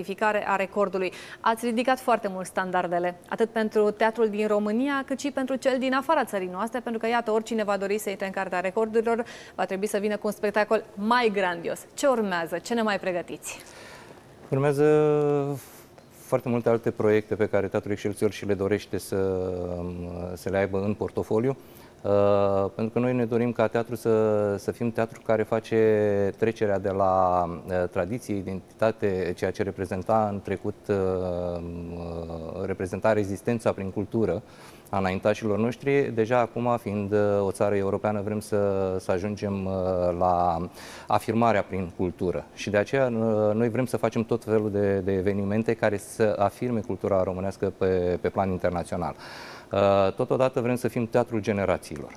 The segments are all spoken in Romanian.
certificare a recordului. Ați ridicat foarte mult standardele, atât pentru teatrul din România, cât și pentru cel din afara țării noastre, pentru că, iată, oricine va dori să intre în Cartea Recordurilor, va trebui să vină cu un spectacol mai grandios. Ce urmează? Ce ne mai pregătiți? Urmează foarte multe alte proiecte pe care Teatrul Excelsior și le dorește să, să le aibă în portofoliu. Uh, pentru că noi ne dorim ca teatru să, să fim teatru care face trecerea de la uh, tradiție, identitate, ceea ce reprezenta în trecut, uh, uh reprezenta rezistența prin cultură a înaintașilor noștri. Deja acum, fiind uh, o țară europeană, vrem să, să ajungem uh, la afirmarea prin cultură. Și de aceea noi vrem să facem tot felul de, de evenimente care să afirme cultura românească pe, pe plan internațional. Uh, totodată vrem să fim teatrul generațiilor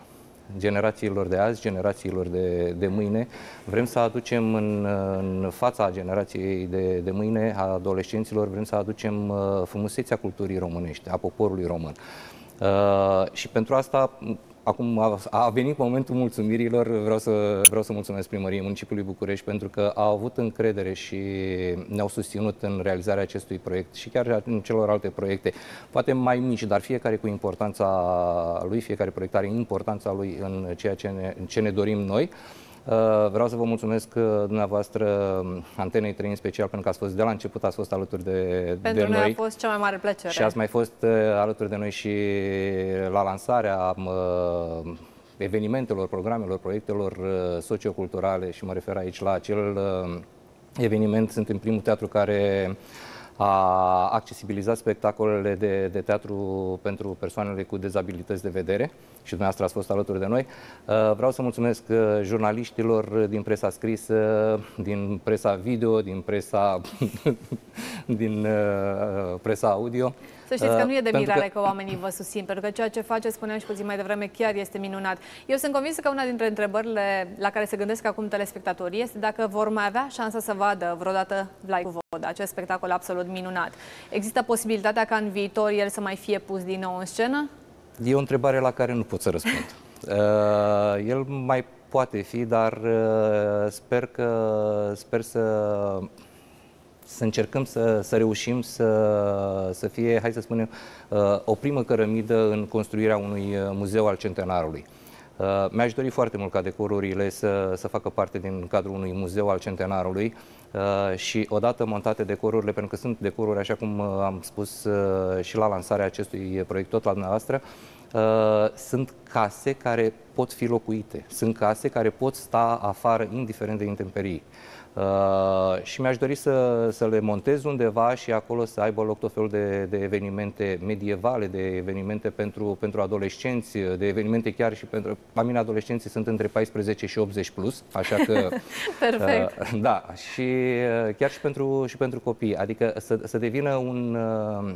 generațiilor de azi, generațiilor de, de mâine. Vrem să aducem în, în fața generației de, de mâine, a adolescenților, vrem să aducem uh, frumusețea culturii românești, a poporului român. Uh, și pentru asta Acum a, a venit momentul mulțumirilor. Vreau să, vreau să mulțumesc primăriei municipiului București pentru că au avut încredere și ne-au susținut în realizarea acestui proiect și chiar în celorlalte proiecte, poate mai mici, dar fiecare cu importanța lui, fiecare proiect are importanța lui în ceea ce ne, ce ne dorim noi. Uh, vreau să vă mulțumesc uh, dumneavoastră, um, Antenei 3 în special, pentru că ați fost de la început, ați fost alături de, pentru de noi. noi a fost cea mai mare plăcere. Și ați mai fost uh, alături de noi și la lansarea evenimentelor, programelor, proiectelor socioculturale și mă refer aici la acel eveniment. Suntem primul teatru care a accesibilizat spectacolele de, de teatru pentru persoanele cu dezabilități de vedere și dumneavoastră ați fost alături de noi. Uh, vreau să mulțumesc uh, jurnaliștilor din presa scrisă, din presa video, din presa, din uh, presa audio. Să știți că nu e de mirare că... că oamenii vă susțin, pentru că ceea ce faceți, spuneam și puțin mai devreme, chiar este minunat. Eu sunt convinsă că una dintre întrebările la care se gândesc acum telespectatorii este dacă vor mai avea șansa să vadă vreodată live cu Voda, acest spectacol absolut minunat. Există posibilitatea ca în viitor el să mai fie pus din nou în scenă? E o întrebare la care nu pot să răspund. Uh, el mai poate fi, dar uh, sper că sper să să încercăm să, să reușim să, să fie, hai să spunem, uh, o primă cărămidă în construirea unui uh, muzeu al centenarului. Uh, mi-aș dori foarte mult ca decorurile să, să facă parte din cadrul unui muzeu al centenarului și odată montate decorurile, pentru că sunt decoruri, așa cum am spus și la lansarea acestui proiect tot la dumneavoastră, sunt case care pot fi locuite, sunt case care pot sta afară indiferent de intemperii. Uh, și mi-aș dori să, să le montez undeva și acolo să aibă loc tot felul de, de evenimente medievale, de evenimente pentru, pentru adolescenți, de evenimente chiar și pentru... La mine adolescenții sunt între 14 și 80 plus, așa că... Perfect. Uh, da, și uh, chiar și pentru, și pentru copii, adică să, să devină un... Uh,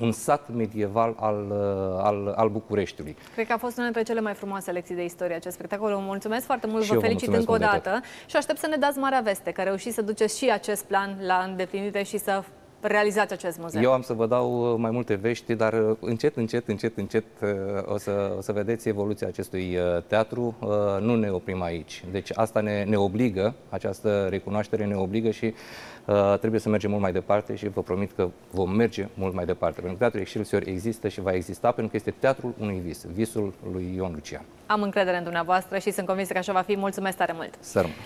un sat medieval al, uh, al, al Bucureștiului. Cred că a fost una dintre cele mai frumoase lecții de istorie acest spectacol. Vă mulțumesc foarte mult, și vă felicit încă o dată și aștept să ne dați marea veste, că reușiți să duceți și acest plan la îndeplinire și să realizați acest muzeu? Eu am să vă dau uh, mai multe vești, dar uh, încet, încet, încet, încet uh, o să, o să vedeți evoluția acestui teatru. Nu ne oprim aici. Deci asta ne, ne obligă, această recunoaștere ne obligă și uh, trebuie să mergem mult mai departe și vă promit că vom merge mult mai departe. Pentru că Teatrul Excelsior există și va exista pentru că este teatrul unui vis, visul lui Ion Lucian. Am încredere în dumneavoastră și sunt convinsă că așa va fi. Mulțumesc tare mult! Să rămân.